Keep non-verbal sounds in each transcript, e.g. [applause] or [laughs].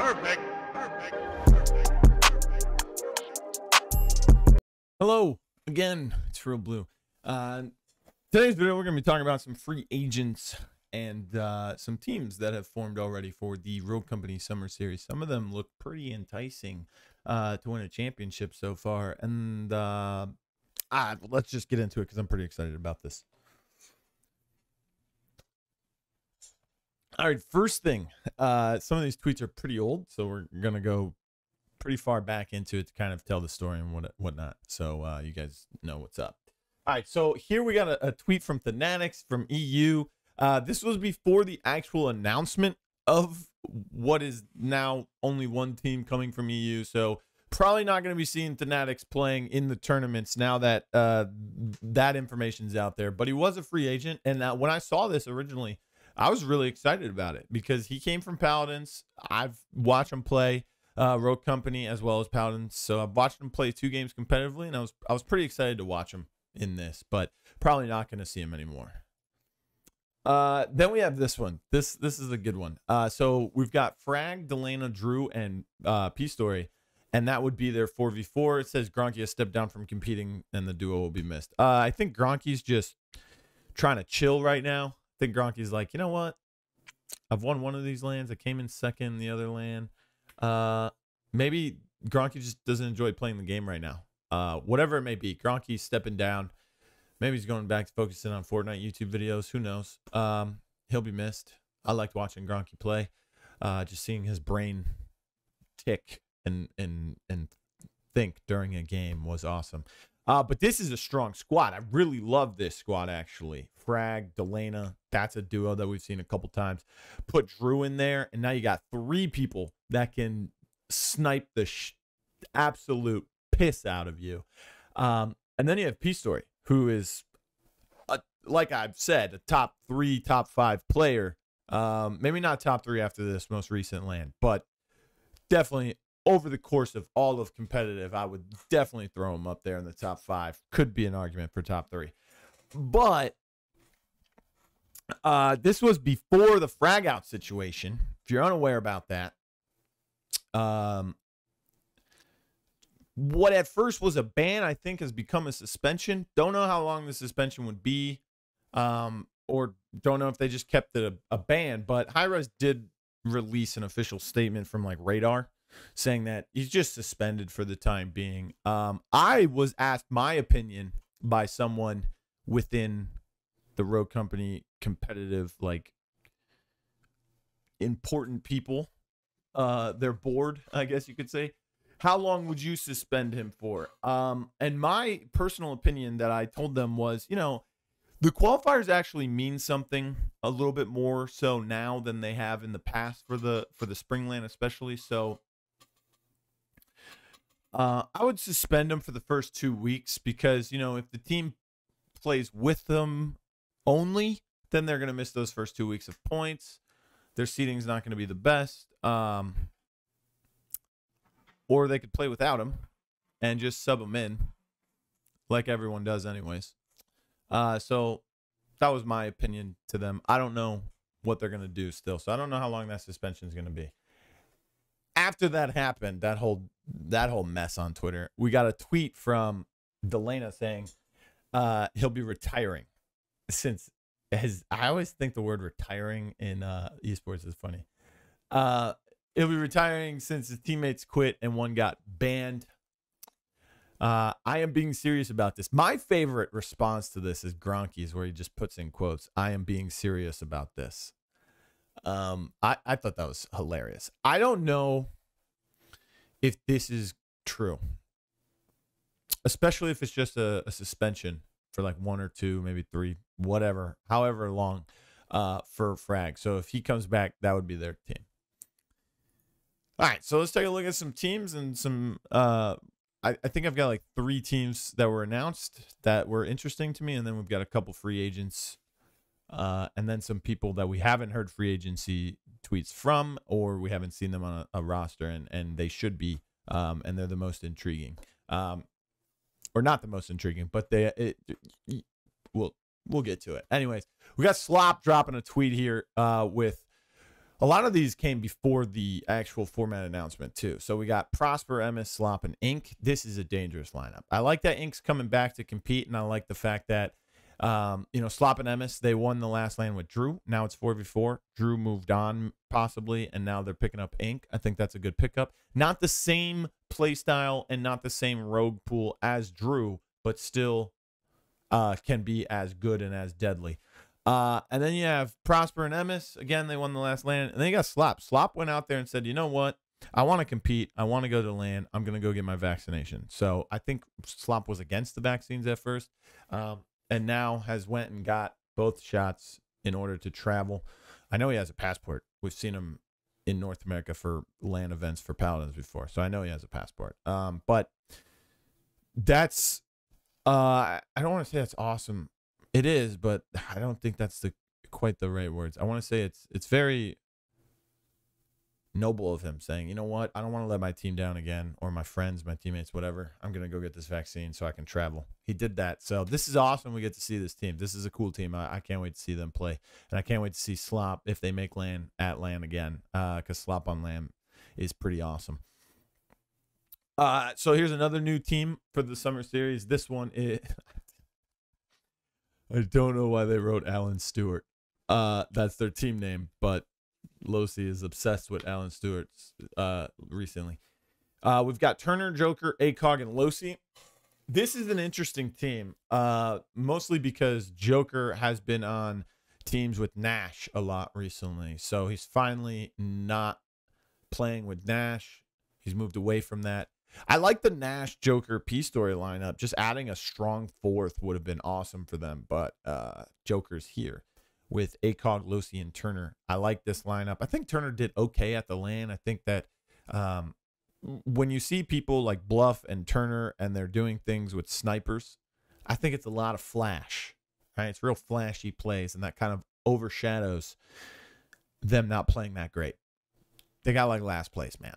Perfect. Perfect. Hello again. It's Real Blu. Uh, today's video, we're going to be talking about some free agents and uh, some teams that have formed already for the Rogue Company Summer Series. Some of them look pretty enticing uh, to win a championship so far. And uh, ah, let's just get into it because I'm pretty excited about this. All right, first thing, uh, some of these tweets are pretty old, so we're gonna go pretty far back into it to kind of tell the story and what whatnot. So uh, you guys know what's up. All right, so here we got a, a tweet from Fanatics from EU. Uh, this was before the actual announcement of what is now only one team coming from EU. So probably not going to be seeing Fanatics playing in the tournaments now that uh, that information's out there. But he was a free agent, and uh, when I saw this originally, I was really excited about it because he came from Paladins. I've watched him play uh, Rogue Company as well as Paladins, so I've watched him play two games competitively, and I was I was pretty excited to watch him in this, but probably not going to see him anymore. Uh, then we have this one. This this is a good one. Uh, so we've got Frag, Delana, Drew, and uh, P Story, and that would be their four v four. It says Gronky has stepped down from competing, and the duo will be missed. Uh, I think Gronky's just trying to chill right now think Gronky's like, you know what? I've won one of these LANs. I came in second in the other LAN. Uh, maybe Gronky just doesn't enjoy playing the game right now. Uh, whatever it may be, Gronky's stepping down. Maybe he's going back to focusing on Fortnite YouTube videos. Who knows? Um, he'll be missed. I liked watching Gronky play. Uh, just seeing his brain tick and and and think during a game was awesome. Uh, but this is a strong squad. I really love this squad, actually. Frag, Delana, that's a duo that we've seen a couple times. Put Drew in there, and now you got three people that can snipe the absolute piss out of you. Um, and then you have P Story, who is, a, like I've said, a top three, top five player. Um, maybe not top three after this most recent LAN, but definitely over the course of all of competitive, I would definitely throw him up there in the top five. Could be an argument for top three. But uh, this was before the frag out situation. If you're unaware about that, um, what at first was a ban, I think, has become a suspension. Don't know how long the suspension would be, um, or don't know if they just kept it a, a ban. But Hi-Rez did release an official statement from like Radar saying that he's just suspended for the time being. Um, I was asked my opinion by someone within the rogue company competitive like important people uh their board i guess you could say. How long would you suspend him for? Um and my personal opinion that i told them was you know the qualifiers actually mean something a little bit more so now than they have in the past for the for the springland especially. So uh, I would suspend them for the first two weeks because you know if the team plays with them only, then they're going to miss those first two weeks of points. Their seating is not going to be the best, um, or they could play without them and just sub them in, like everyone does, anyways. Uh, so that was my opinion to them. I don't know what they're going to do still, so I don't know how long that suspension is going to be after that happened, that whole that whole mess on Twitter, we got a tweet from Delana saying uh, he'll be retiring since his. I always think the word retiring in uh, esports is funny. Uh, he'll be retiring since his teammates quit and one got banned. Uh, I am being serious about this. My favorite response to this is Gronky's, where he just puts in quotes, "I am being serious about this." Um, I, I thought that was hilarious. I don't know if this is true, especially if it's just a, a suspension for like one or two, maybe three, whatever, however long uh, for Frag. So if he comes back, that would be their team. All right, so let's take a look at some teams and some. Uh, I, I think I've got like three teams that were announced that were interesting to me, and then we've got a couple free agents uh, and then some people that we haven't heard free agency tweets from, or we haven't seen them on a, a roster, and and they should be, um, and they're the most intriguing, um, or not the most intriguing, but they it, it we'll we'll get to it. Anyways, we got Slop dropping a tweet here uh, with a lot of these came before the actual format announcement too. So we got Prosper, MS, Slop, and Ink. This is a dangerous lineup. I like that Ink's coming back to compete, and I like the fact that um, you know Slop and MS they won the last LAN with Drew. Now it's four v four. Drew moved on possibly, and now they're picking up Ink. I think that's a good pickup. Not the same play style and not the same rogue pool as Drew, but still uh, can be as good and as deadly. Uh, and then you have Prosper and MS. Again, they won the last LAN. And then you got Slop. Slop went out there and said, you know what? I want to compete. I want to go to LAN. I'm going to go get my vaccination. So I think Slop was against the vaccines at first, um, and now has went and got both shots in order to travel. I know he has a passport. We've seen him in North America for LAN events for Paladins before, so I know he has a passport. Um, but that's uh, I don't want to say that's awesome it is, but I don't think that's the quite the right words. I want to say it's it's very noble of him saying, you know what, I don't want to let my team down again, or my friends, my teammates, whatever. I'm gonna go get this vaccine so I can travel. He did that, so this is awesome. We get to see this team. This is a cool team. I, I can't wait to see them play, and I can't wait to see Slop if they make LAN at LAN again, because uh, Slop on LAN is pretty awesome. Uh, so here's another new team for the summer series. This one is [laughs] I don't know why they wrote Alan Stewart. Uh, that's their team name, but Losi is obsessed with Alan Stewart's uh, recently. Uh, we've got Turner, Joker, ACOG, and Losi. This is an interesting team, uh, mostly because Joker has been on teams with Nash a lot recently. So he's finally not playing with Nash. He's moved away from that. I like the Nash Joker P story lineup. Just adding a strong fourth would have been awesome for them, but uh, Joker's here with ACOG, Losi, and Turner. I like this lineup. I think Turner did okay at the LAN. I think that um, when you see people like Bluff and Turner and they're doing things with snipers, I think it's a lot of flash. Right? It's real flashy plays, and that kind of overshadows them not playing that great. They got like last place, man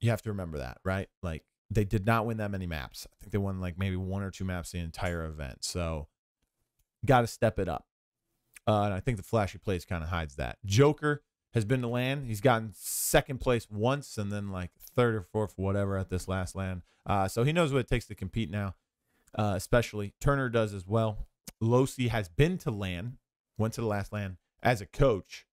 you have to remember that, right? Like they did not win that many maps. I think they won like maybe one or two maps the entire event. So got to step it up. Uh, and I think the flashy plays kind of hides that. Joker has been to LAN. He's gotten second place once and then like third or fourth, whatever, at this last LAN. Uh, so he knows what it takes to compete now, uh, especially. Turner does as well. Losi has been to LAN, went to the last LAN as a coach,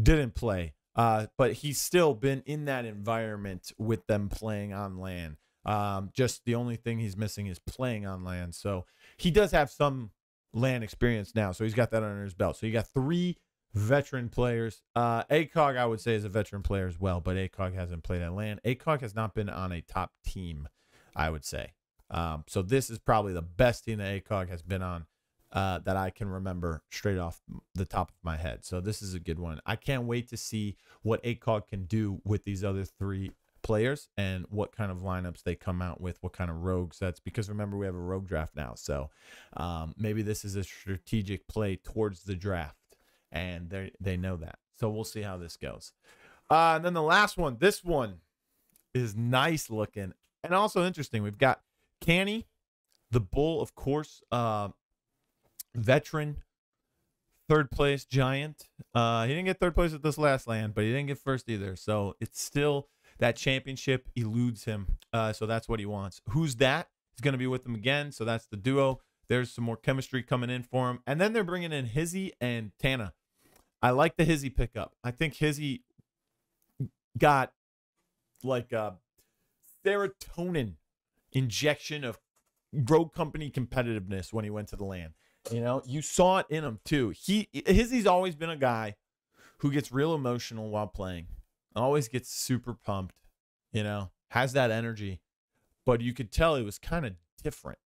didn't play, uh, but he's still been in that environment with them playing on LAN. Um, just the only thing he's missing is playing on LAN. So he does have some LAN experience now. So he's got that under his belt. So you got three veteran players. Uh, ACOG, I would say, is a veteran player as well, but ACOG hasn't played at LAN. ACOG has not been on a top team, I would say. Um, so this is probably the best team that ACOG has been on uh, that I can remember straight off the top of my head. So this is a good one. I can't wait to see what ACOG can do with these other three players and what kind of lineups they come out with, what kind of rogue sets. Because remember, we have a rogue draft now, so um, maybe this is a strategic play towards the draft, and they they know that. So we'll see how this goes. Uh, and then the last one, this one is nice looking and also interesting. We've got Canny, the bull, of course. Uh, veteran, third place giant. Uh, he didn't get third place at this last LAN, but he didn't get first either. So it's still that championship eludes him. Uh, so that's what he wants. Who's that? He's going to be with them again. So that's the duo. There's some more chemistry coming in for him. And then they're bringing in Hizzy and Tana. I like the Hizzy pickup. I think Hizzy got like a serotonin injection of rogue company competitiveness when he went to the LAN. You know, you saw it in him too. He his he's always been a guy who gets real emotional while playing. Always gets super pumped, you know, has that energy. But you could tell it was kind of different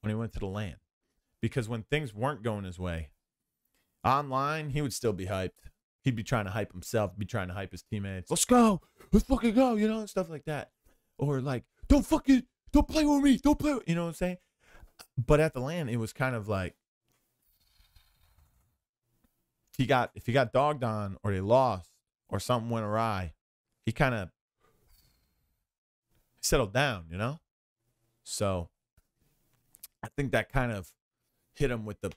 when he went to the LAN. Because when things weren't going his way, online, he would still be hyped. He'd be trying to hype himself, be trying to hype his teammates. Let's go. Let's fucking go, you know, and stuff like that. Or like, don't fucking don't play with me. Don't play with, you know what I'm saying? But at the LAN, it was kind of like he got if he got dogged on or they lost or something went awry, he kind of settled down, you know? So I think that kind of hit him with the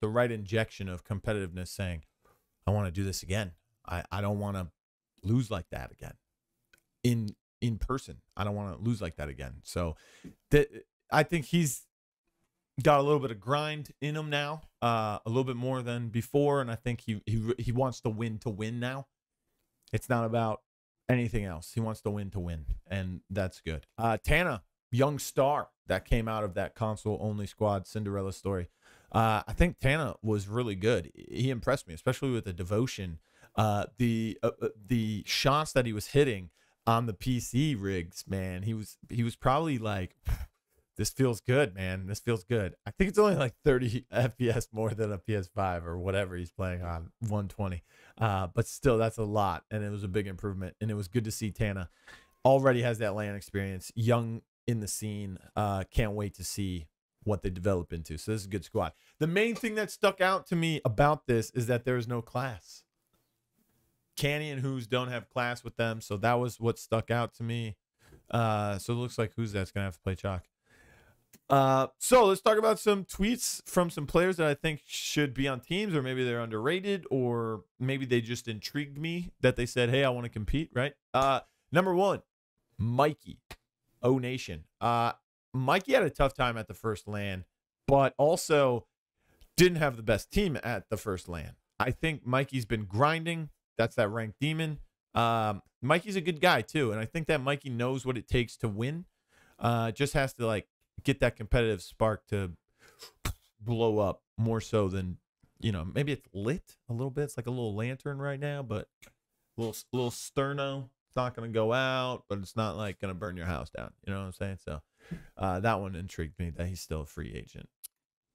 the right injection of competitiveness saying, I want to do this again. I, I don't want to lose like that again. In in person, I don't want to lose like that again. So, that I think he's got a little bit of grind in him now, uh, a little bit more than before, and I think he he he wants to win to win now. It's not about anything else. He wants to win to win, and that's good. Uh, Tana, young star that came out of that console only squad Cinderella story. Uh, I think Tana was really good. He impressed me, especially with the devotion. Uh, the uh, uh, the shots that he was hitting on the PC rigs, man, he was he was probably like, this feels good, man. This feels good. I think it's only like 30 [laughs] FPS more than a PS5 or whatever he's playing on 120. Uh, but still, that's a lot, and it was a big improvement. And it was good to see Tana already has that LAN experience, young in the scene. Uh, can't wait to see what they develop into. So this is a good squad. The main thing that stuck out to me about this is that there is no class. Canny and Who's don't have class with them, so that was what stuck out to me. Uh, so it looks like Who's that's gonna have to play chalk. Uh, so let's talk about some tweets from some players that I think should be on teams, or maybe they're underrated, or maybe they just intrigued me that they said, "Hey, I want to compete." Right? Uh, number one, Mikey, O Nation. Uh, Mikey had a tough time at the first LAN, but also didn't have the best team at the first LAN. I think Mikey's been grinding. That's that ranked demon. Um, Mikey's a good guy too, and I think that Mikey knows what it takes to win. Uh, just has to like get that competitive spark to blow up more so than you know. Maybe it's lit a little bit. It's like a little lantern right now, but a little little sterno. It's not gonna go out, but it's not like gonna burn your house down. You know what I'm saying? So uh, that one intrigued me that he's still a free agent.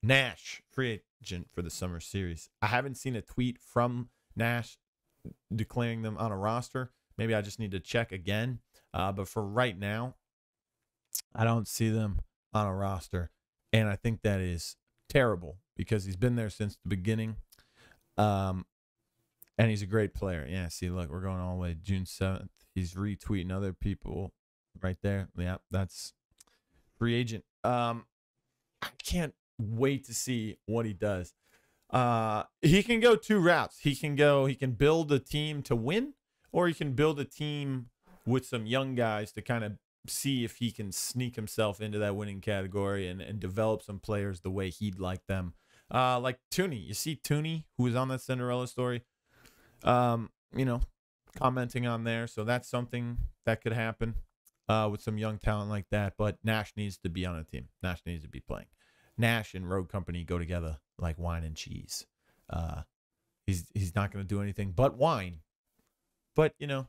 Nash, free agent for the summer series. I haven't seen a tweet from Nash declaring them on a roster. Maybe I just need to check again. Uh, but for right now, I don't see them on a roster. And I think that is terrible because he's been there since the beginning. Um, and he's a great player. Yeah, see, look, we're going all the way June 7th. He's retweeting other people right there. Yeah, that's free agent. Um, I can't wait to see what he does. Uh, he can go two routes. He can go, he can build a team to win, or he can build a team with some young guys to kind of see if he can sneak himself into that winning category and, and develop some players the way he'd like them. Uh, like Tooney, you see Tooney, who was on that Cinderella story, um, you know, commenting on there. So that's something that could happen uh, with some young talent like that. But Nash needs to be on a team. Nash needs to be playing. Nash and Rogue Company go together like wine and cheese. Uh, he's he's not going to do anything but wine. But you know,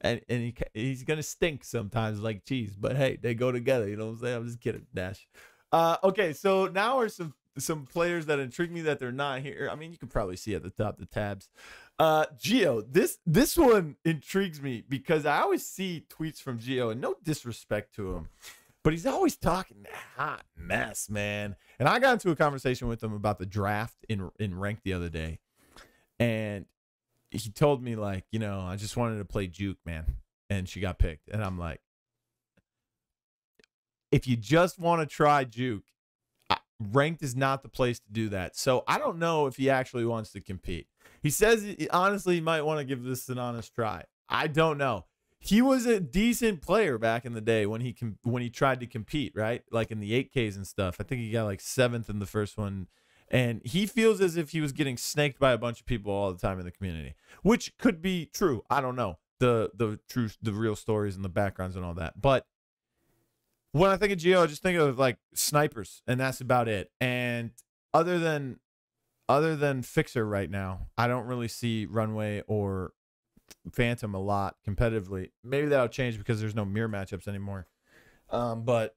and and he he's gonna stink sometimes like cheese. But hey, they go together. You know what I'm saying? I'm just kidding, Dash. Uh, okay, so now are some some players that intrigue me that they're not here. I mean, you can probably see at the top the tabs. Uh, Geo, this this one intrigues me because I always see tweets from Geo, and no disrespect to him, but he's always talking hot mess, man. And I got into a conversation with him about the draft in in rank the other day, and he told me like, you know, I just wanted to play Juke, man, and she got picked, and I'm like, if you just want to try Juke, ranked is not the place to do that. So I don't know if he actually wants to compete. He says honestly he might want to give this an honest try. I don't know. He was a decent player back in the day when he com- when he tried to compete, right? Like in the 8Ks and stuff. I think he got like 7th in the first one and he feels as if he was getting snaked by a bunch of people all the time in the community, which could be true. I don't know the the true the real stories and the backgrounds and all that. But when I think of Geo, I just think of like snipers, and that's about it. And other than other than Fixer right now, I don't really see Runway or Phantom a lot competitively. Maybe that'll change because there's no mirror matchups anymore. Um, but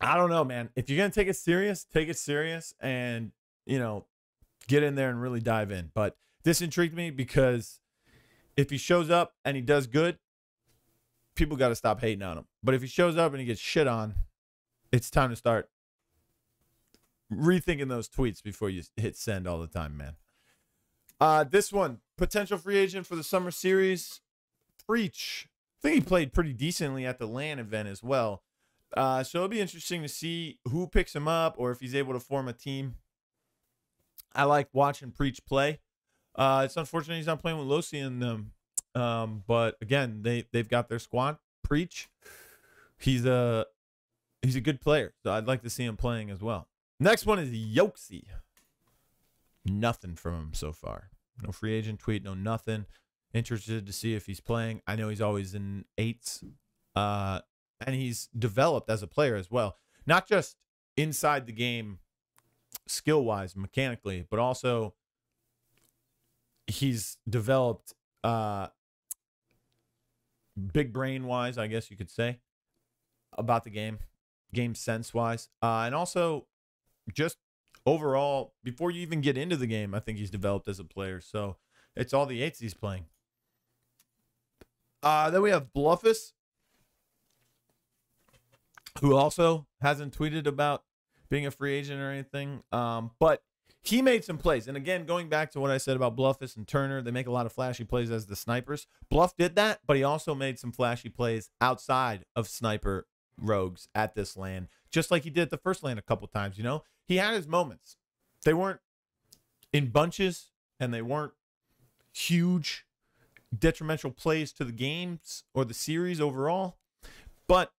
I don't know, man. If you're gonna take it serious, take it serious, and you know, get in there and really dive in. But this intrigued me because if he shows up and he does good, people got to stop hating on him. But if he shows up and he gets shit on, it's time to start rethinking those tweets before you hit send all the time, man. Uh, this one, potential free agent for the summer series, Preach. I think he played pretty decently at the LAN event as well. Uh, so it'll be interesting to see who picks him up or if he's able to form a team. I like watching Preach play. Uh, it's unfortunate he's not playing with Losi and them. Um, but again, they they've got their squad. Preach. He's a he's a good player, so I'd like to see him playing as well. Next one is Yoxie. Nothing from him so far. No free agent tweet, no nothing. Interested to see if he's playing. I know he's always in eights. Uh, and he's developed as a player as well. Not just inside the game skill wise, mechanically, but also he's developed uh big brain wise, I guess you could say, about the game, game sense wise. Uh and also just overall, before you even get into the game, I think he's developed as a player. So it's all the eights he's playing. Uh then we have Bluffus, who also hasn't tweeted about being a free agent or anything. Um, but he made some plays. And again, going back to what I said about Bluffus and Turner, they make a lot of flashy plays as the snipers. Bluff did that, but he also made some flashy plays outside of sniper rogues at this LAN, just like he did at the first LAN a couple times. You know, he had his moments. They weren't in bunches and they weren't huge detrimental plays to the games or the series overall, but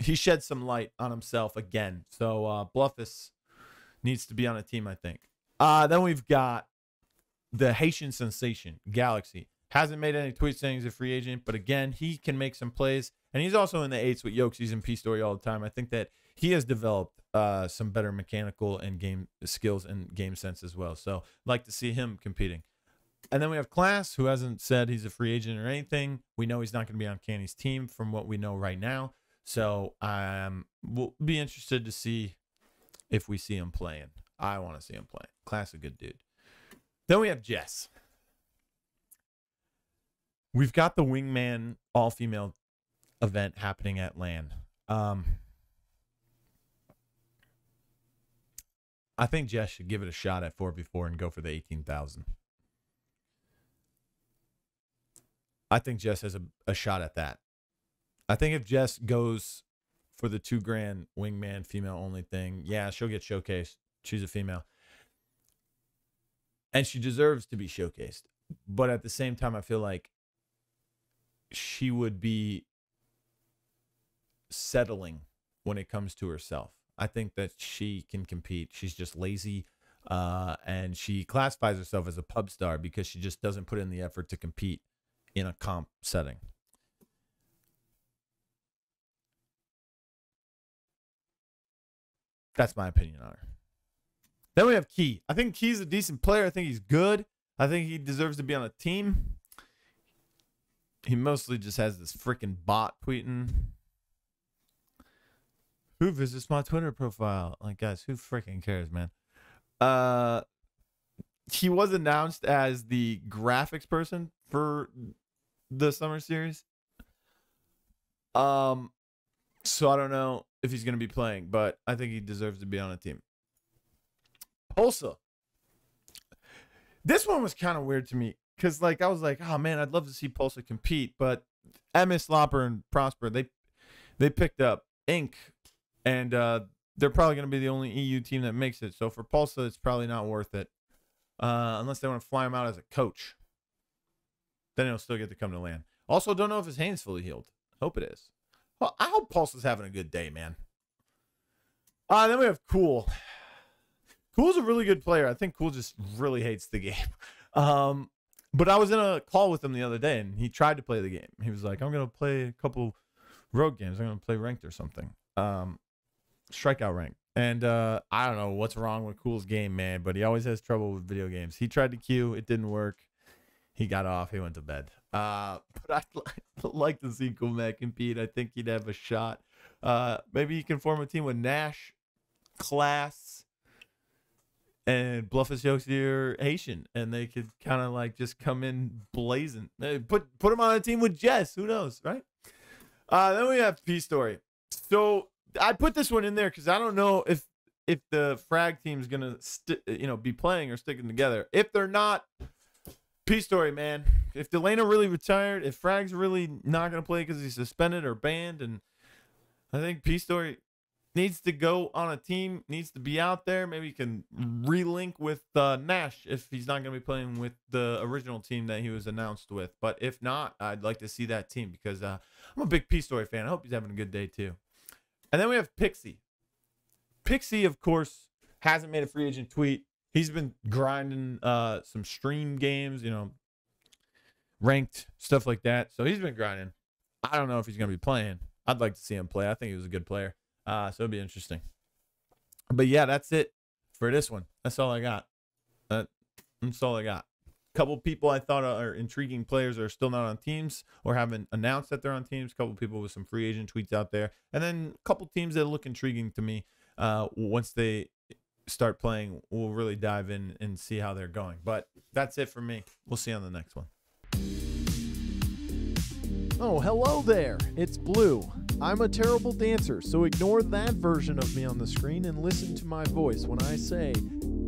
he shed some light on himself again. So uh, Bluffus needs to be on a team, I think. Uh, then we've got the Haitian sensation, Galaxy. Hasn't made any tweets saying he's a free agent, but again, he can make some plays. And he's also in the eights with Yoxies and P Story all the time. I think that he has developed uh, some better mechanical and game skills and game sense as well. So like to see him competing. And then we have Class, who hasn't said he's a free agent or anything. We know he's not going to be on Canny's team from what we know right now. So um, we'll be interested to see if we see him playing. I want to see him playing. Classic good dude. Then we have Jess. We've got the wingman all female event happening at LAN. Um, I think Jess should give it a shot at 4v4 and go for the 18,000. I think Jess has a, a shot at that. I think if Jess goes for the two grand wingman female only thing, yeah, she'll get showcased. She's a female. And she deserves to be showcased. But at the same time, I feel like she would be settling when it comes to herself. I think that she can compete. She's just lazy. Uh, and she classifies herself as a pub star because she just doesn't put in the effort to compete in a comp setting. That's my opinion on her. Then we have Key. I think Key's a decent player. I think he's good. I think he deserves to be on a team. He mostly just has this freaking bot tweeting. Who visits my Twitter profile? Like, guys, who freaking cares, man? Uh, he was announced as the graphics person for the summer series. Um, so I don't know if he's going to be playing, but I think he deserves to be on a team. Pulsa. This one was kind of weird to me because, like, I was like, oh man, I'd love to see Pulsa compete, but MS Lopper and Prosper they they picked up Ink, and uh, they're probably going to be the only EU team that makes it. So for Pulsa, it's probably not worth it uh, unless they want to fly him out as a coach. Then he'll still get to come to LAN. Also, don't know if his hand's fully healed. Hope it is. Well, I hope Pulse is having a good day, man. Uh, then we have Cool. Cool's a really good player. I think Cool just really hates the game. [laughs] Um, but I was in a call with him the other day, and he tried to play the game. He was like, "I'm gonna play a couple road games. I'm gonna play ranked or something." Um, strikeout rank. And uh, I don't know what's wrong with Cool's game, man, but he always has trouble with video games. He tried to queue, it didn't work. He got off. He went to bed. Uh, [laughs] but [laughs] I'd like to see Cool compete. I think he'd have a shot. Uh, maybe he can form a team with Nash, Class, and Bluffus Yoxie Haitian, and they could kind of like just come in blazing. Put put him on a team with Jess. Who knows, right? Uh, then we have P Story. So I put this one in there because I don't know if if the frag team's gonna st- you know be playing or sticking together. If they're not, P story, man. If Delano really retired, if Frag's really not gonna play because he's suspended or banned, and I think P story needs to go on a team, needs to be out there. Maybe he can relink with uh, Nash if he's not going to be playing with the original team that he was announced with. But if not, I'd like to see that team because uh, I'm a big P Story fan. I hope he's having a good day too. And then we have Pixie. Pixie, of course, hasn't made a free agent tweet. He's been grinding uh, some stream games, you know, ranked stuff like that. So he's been grinding. I don't know if he's going to be playing. I'd like to see him play. I think he was a good player. Uh, so it'd be interesting. But yeah, that's it for this one. That's all I got. Uh, that's all I got. A couple people I thought are intriguing players are still not on teams or haven't announced that they're on teams. A couple people with some free agent tweets out there, and then a couple teams that look intriguing to me. Uh, once they start playing, we'll really dive in and see how they're going. But that's it for me. We'll see you on the next one. Oh, hello there. It's Blu. I'm a terrible dancer, so ignore that version of me on the screen and listen to my voice when I say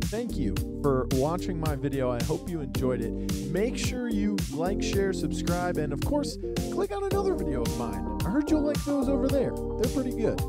thank you for watching my video. I hope you enjoyed it. Make sure you like, share, subscribe, and of course, click on another video of mine. I heard you'll like those over there. They're pretty good.